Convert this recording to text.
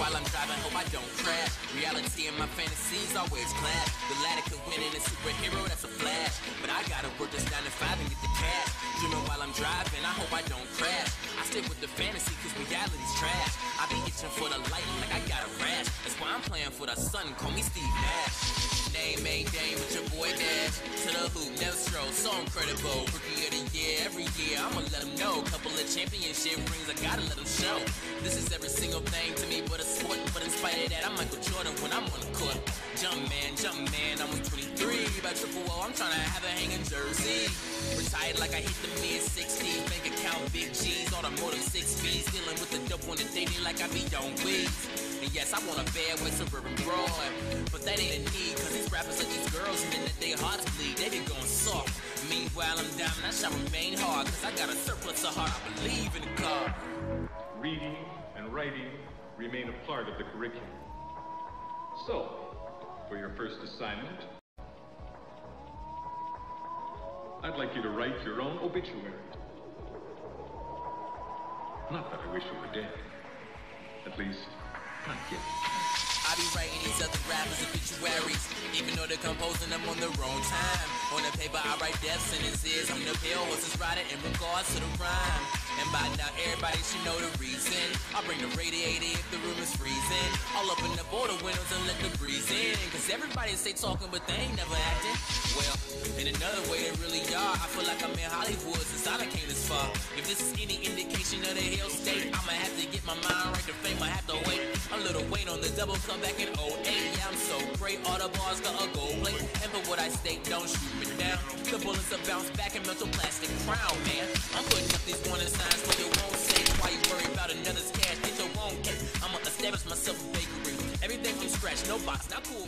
while I'm driving, hope I don't crash. Reality and my fantasies always clash. The ladder could win in a superhero, that's a flash. But I gotta work this 9 to 5 and get the cash. Dreaming while I'm driving, I hope I don't crash. I stick with the fantasy cause reality's trash. I be itching for the light like I got a rash. That's why I'm playing for the sun, call me Steve Nash name your boy Dash. To the hoop, never stroll, so incredible. Rookie of the year, every year, I'ma let them know. Couple of championship rings, I gotta let them show. This is every single thing to me but a sport. But in spite of that, I'm Michael Jordan when I'm on the court. Jump man, jump man, I'm 23. By triple O, I'm trying to have a hanging jersey. Retired like I hit the mid 60s. Big G's, six. Dealing with the on the daily like I be on weeds. And yes, I want a bad suburban broad. But that ain't a need, cause these rappers are these girls in the their hearts bleed, they be going soft. Meanwhile, I'm I shall remain hard, cause I got a surplus of heart, I believe in. Reading and writing remain a part of the curriculum. So, for your first assignment, I'd like you to write your own obituary. Not that I wish you were dead. At least, not yet. I be writing these other rappers obituaries, even though they're composing them on the wrong time. On the paper, I write death sentences. I'm the pale horses riding in regards to the rhyme. And by now, everybody should know the reason. I bring the radiator if the room is freezing. I'll open up all the windows and let the breeze in. Cause everybody say talking, but they ain't never acting. Well, in another way, they really are. I feel like I'm in Hollywood since I done came this far. If this is any indication of the hell state, I'ma have to get my mind right to fame. I have to wait a little wait on the double come back in 08. Yeah, I'm so great. All the bars got a gold plate. And for what I state, don't shoot me down. The bullets will bounce back in mental plastic crown, man. I'm putting up these warning signs for your own sake. Why you worry about another's cash? Get your own cake. I'ma establish myself a bakery. Everything from scratch, no box, not cool.